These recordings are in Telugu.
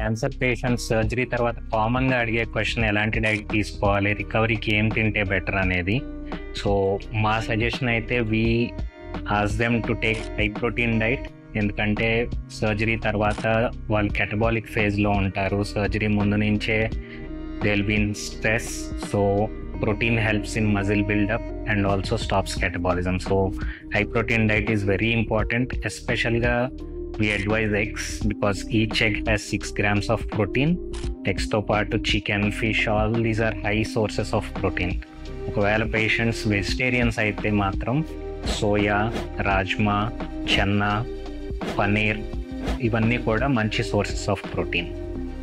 క్యాన్సర్ పేషెంట్స్ సర్జరీ తర్వాత కామన్గా అడిగే క్వశ్చన్ ఎలాంటి డైట్ తీసుకోవాలి? రికవరీకి ఏం తింటే బెటర్ అనేది. సో మా సజెషన్ అయితే we ask them to take high protein diet. ఎందుకంటే సర్జరీ తర్వాత వాళ్ళు కెటబాలిక్ ఫేజ్లో ఉంటారు. సర్జరీ ముందు నుంచే they will been stress so protein helps in muscle build up and also stops catabolism. So high protein diet is very important. ఎస్పెషల్గా we advise eggs because each egg has 6 grams of protein. Eggs పాటు chicken fish all these are high sources of protein ఒకవేళ పేషెంట్స్ వెజిటేరియన్స్ అయితే మాత్రం సోయా రాజ్మా చెన్నా పనీర్ ఇవన్నీ కూడా మంచి sources of protein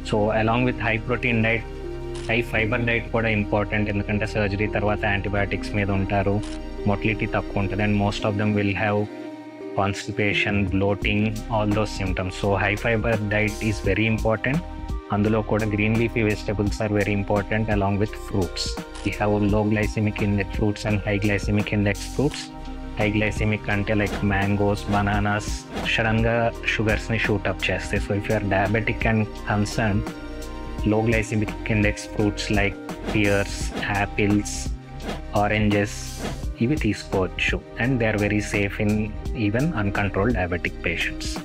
so along with high protein diet high fibre diet కూడా ఇంపార్టెంట్ ఎందుకంటే సర్జరీ తర్వాత యాంటీబయాటిక్స్ మీద ఉంటారు. మొటిలిటీ తక్కువ ఉంటుంది and most of them will have constipation bloating all those symptoms so high fibre diet is very important అందులో కూడా green leafy vegetables are very important along with fruits you have low glycemic index fruits and high glycemic index fruits high glycemic అంటే లైక్ మ్యాంగోస్ బనానాస్ సడన్గా షుగర్స్ని షూటప్ చేస్తాయి so if you're diabetic and concern low glycemic index fruits like pears, apples, with eSport shoe and they are very safe in even uncontrolled diabetic patients.